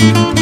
Música